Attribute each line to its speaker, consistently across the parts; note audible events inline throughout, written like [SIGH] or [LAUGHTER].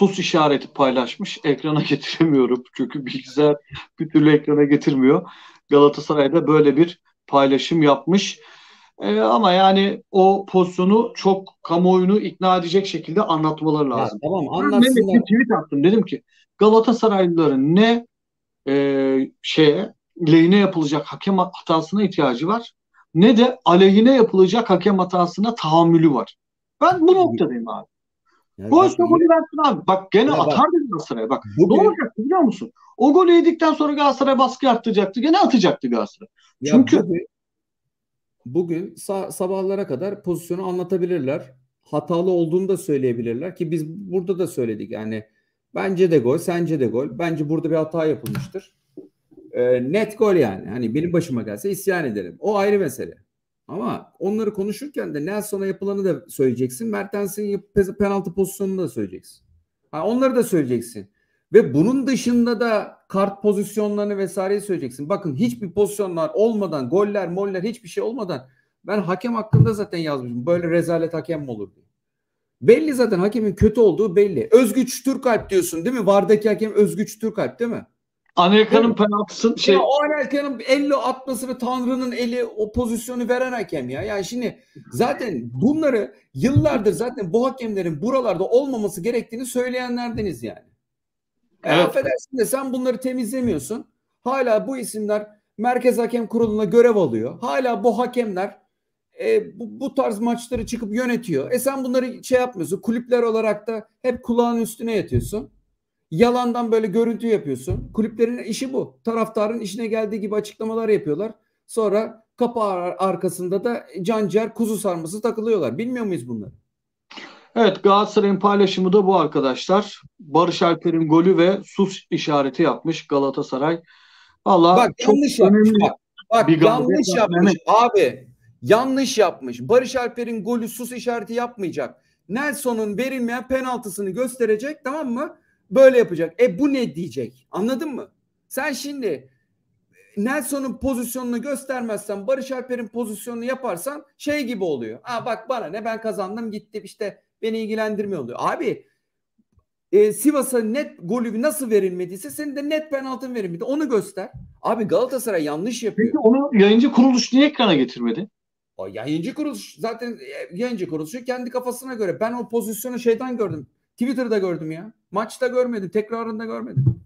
Speaker 1: sus işareti paylaşmış. Ekrana [LAUGHS] getiremiyorum çünkü bilgisayar bir türlü ekrana getirmiyor. Galatasaray'da böyle bir paylaşım yapmış. Ee, ama yani o pozisyonu çok kamuoyunu ikna edecek şekilde anlatmaları lazım.
Speaker 2: Ya, tamam anlatsınlar.
Speaker 1: Ben bir tweet attım. Dedim ki Galatasaraylıların ne e, şeye lehine yapılacak hakem hatasına ihtiyacı var ne de aleyhine yapılacak hakem hatasına tahammülü var. Ben bu noktadayım abi. Yani Gol golü versin abi. Bak gene ya atar dedi Galatasaray. Bak bugün, ne olacaktı biliyor musun? O golü yedikten sonra Galatasaray baskı arttıracaktı. Gene atacaktı Galatasaray. Ya Çünkü
Speaker 2: bugün, bugün sa- sabahlara kadar pozisyonu anlatabilirler. Hatalı olduğunu da söyleyebilirler ki biz burada da söyledik. Yani bence de gol, sence de gol. Bence burada bir hata yapılmıştır. Ee, net gol yani. Hani benim başıma gelse isyan ederim. O ayrı mesele. Ama onları konuşurken de Nelson'a yapılanı da söyleyeceksin. Mertens'in penaltı pozisyonunu da söyleyeceksin. Ha, onları da söyleyeceksin. Ve bunun dışında da kart pozisyonlarını vesaireyi söyleyeceksin. Bakın hiçbir pozisyonlar olmadan, goller, moller hiçbir şey olmadan ben hakem hakkında zaten yazmışım. Böyle rezalet hakem mi olur. Belli zaten hakemin kötü olduğu belli. Özgüç Türkalp diyorsun değil mi? Vardaki hakem Özgüç Türkalp değil mi?
Speaker 1: Anelka'nın penaltısı şey. Ya
Speaker 2: o Anelka'nın elle atmasını Tanrı'nın eli o pozisyonu veren hakem ya. Yani şimdi zaten bunları yıllardır zaten bu hakemlerin buralarda olmaması gerektiğini söyleyenlerdeniz yani. E, evet. E, affedersin de sen bunları temizlemiyorsun. Hala bu isimler Merkez Hakem Kurulu'na görev alıyor. Hala bu hakemler e, bu, bu tarz maçları çıkıp yönetiyor. E sen bunları şey yapmıyorsun. Kulüpler olarak da hep kulağın üstüne yatıyorsun. Yalandan böyle görüntü yapıyorsun. Kulüplerin işi bu. Taraftarın işine geldiği gibi açıklamalar yapıyorlar. Sonra kapı arkasında da canciğer kuzu sarması takılıyorlar. Bilmiyor muyuz bunları?
Speaker 1: Evet Galatasaray'ın paylaşımı da bu arkadaşlar. Barış Alper'in golü ve sus işareti yapmış Galatasaray.
Speaker 2: Allah bak çok yanlış yapmış. Bak, bak bir yanlış yapmış abi. Yanlış yapmış. Barış Alper'in golü sus işareti yapmayacak. Nelson'un verilmeyen penaltısını gösterecek tamam mı? Böyle yapacak. E bu ne diyecek? Anladın mı? Sen şimdi Nelson'un pozisyonunu göstermezsen Barış Alper'in pozisyonunu yaparsan şey gibi oluyor. Aa bak bana ne ben kazandım gitti işte beni ilgilendirmiyor oluyor. Abi e, Sivas'a net golü nasıl verilmediyse senin de net penaltın verilmedi. Onu göster. Abi Galatasaray yanlış yapıyor.
Speaker 1: Peki onu yayıncı kuruluş niye ekrana getirmedi?
Speaker 2: O yayıncı kuruluş zaten e, yayıncı kuruluşu kendi kafasına göre. Ben o pozisyonu şeyden gördüm. Twitter'da gördüm ya. Maçta görmedim. Tekrarında görmedim.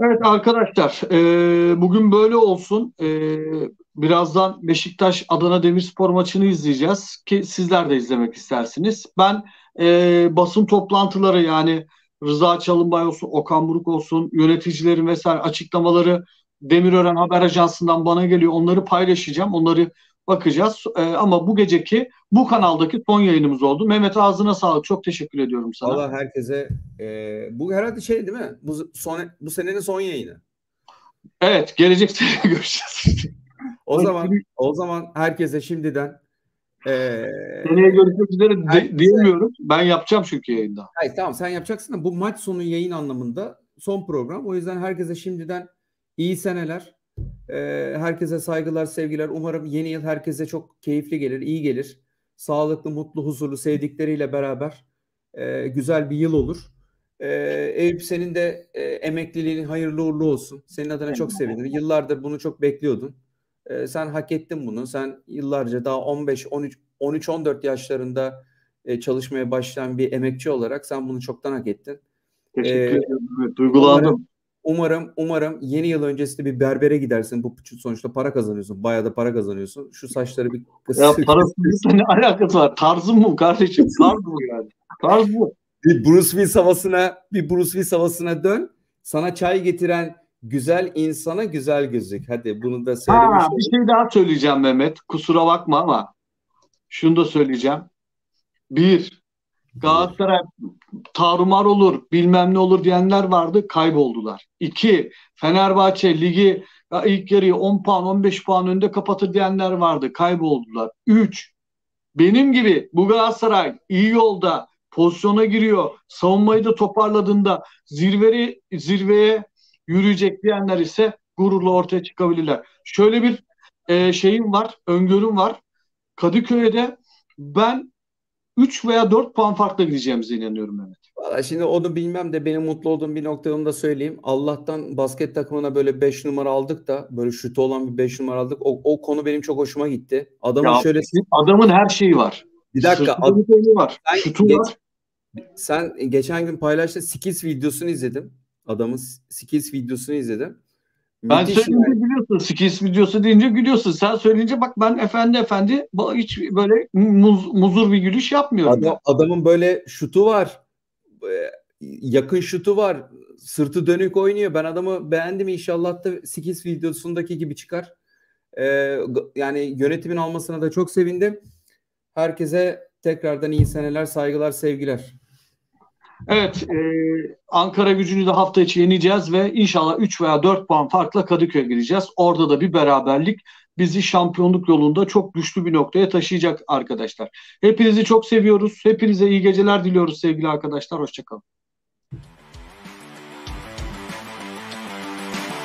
Speaker 1: Evet arkadaşlar e, bugün böyle olsun. E, birazdan Beşiktaş Adana Demirspor maçını izleyeceğiz ki sizler de izlemek istersiniz. Ben e, basın toplantıları yani Rıza Çalınbay olsun, Okan Buruk olsun, yöneticilerin vesaire açıklamaları Demirören Haber Ajansı'ndan bana geliyor. Onları paylaşacağım. Onları bakacağız. E, ama bu geceki bu kanaldaki son yayınımız oldu. Mehmet ağzına sağlık. Çok teşekkür ediyorum sana.
Speaker 2: Allah herkese e, bu herhalde şey değil mi? Bu son bu senenin son yayını.
Speaker 1: Evet, gelecek sene [LAUGHS] görüşeceğiz.
Speaker 2: o zaman o zaman herkese şimdiden
Speaker 1: e, seneye görüşmek üzere herkese, diyemiyorum. Ben yapacağım çünkü yayında.
Speaker 2: Hayır tamam sen yapacaksın da bu maç sonu yayın anlamında son program. O yüzden herkese şimdiden iyi seneler. Herkese saygılar, sevgiler. Umarım yeni yıl herkese çok keyifli gelir, iyi gelir. Sağlıklı, mutlu, huzurlu, sevdikleriyle beraber güzel bir yıl olur. Eyüp senin de emekliliğin hayırlı uğurlu olsun. Senin adına çok sevindim. Yıllardır bunu çok bekliyordun. Sen hak ettin bunu. Sen yıllarca daha 15, 13, 13, 14 yaşlarında çalışmaya başlayan bir emekçi olarak sen bunu çoktan hak ettin.
Speaker 1: Teşekkür ederim. Duygulandım. Umarım,
Speaker 2: Umarım umarım yeni yıl öncesinde bir berbere gidersin. Bu sonuçta para kazanıyorsun. Bayağı da para kazanıyorsun. Şu saçları bir
Speaker 1: Ya parasının ne alakası var? Tarzım mı kardeşim? Tarz bu yani. Tarz bu.
Speaker 2: Bir Bruce Willis havasına bir Bruce Willis havasına dön. Sana çay getiren güzel insana güzel gözük. Hadi bunu da söylemiş. Ha,
Speaker 1: bir şey daha söyleyeceğim Mehmet. Kusura bakma ama şunu da söyleyeceğim. Bir, Galatasaray tarumar olur, bilmem ne olur diyenler vardı, kayboldular. İki, Fenerbahçe ligi ilk yarıyı 10 puan, 15 puan önde kapatır diyenler vardı, kayboldular. Üç, benim gibi bu Galatasaray iyi yolda pozisyona giriyor, savunmayı da toparladığında zirveri, zirveye yürüyecek diyenler ise gururla ortaya çıkabilirler. Şöyle bir e, şeyim var, öngörüm var. Kadıköy'de ben 3 veya 4 puan farkla gideceğimize inanıyorum Mehmet.
Speaker 2: Valla şimdi onu bilmem de benim mutlu olduğum bir nokta onu da söyleyeyim. Allah'tan basket takımına böyle 5 numara aldık da böyle şutu olan bir 5 numara aldık. O, o konu benim çok hoşuma gitti. Adamın
Speaker 1: Ya,
Speaker 2: şöyle
Speaker 1: Adamın her şeyi var.
Speaker 2: bir dakika ad-
Speaker 1: var.
Speaker 2: Sen
Speaker 1: Şutu
Speaker 2: geç-
Speaker 1: var.
Speaker 2: sen geçen gün paylaştığın skills videosunu izledim. Adamın skills videosunu izledim.
Speaker 1: Ben
Speaker 2: Müthiş
Speaker 1: söyleyince
Speaker 2: yani.
Speaker 1: gülüyorsun. Skills videosu deyince gülüyorsun. Sen söyleyince bak ben efendi efendi hiç böyle muz, muzur bir gülüş yapmıyorum.
Speaker 2: Adam, adamın böyle şutu var. Yakın şutu var. Sırtı dönük oynuyor. Ben adamı beğendim. İnşallah da skills videosundaki gibi çıkar. E, g- yani yönetimin almasına da çok sevindim. Herkese tekrardan iyi seneler, saygılar, sevgiler.
Speaker 1: Evet, e, Ankara gücünü de hafta içi yeneceğiz ve inşallah 3 veya 4 puan farkla Kadıköy'e gireceğiz. Orada da bir beraberlik bizi şampiyonluk yolunda çok güçlü bir noktaya taşıyacak arkadaşlar. Hepinizi çok seviyoruz. Hepinize iyi geceler diliyoruz sevgili arkadaşlar. Hoşçakalın.